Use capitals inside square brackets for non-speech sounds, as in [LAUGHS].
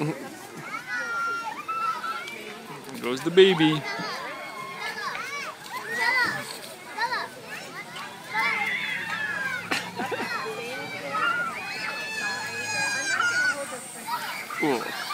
there goes the baby. [LAUGHS] cool.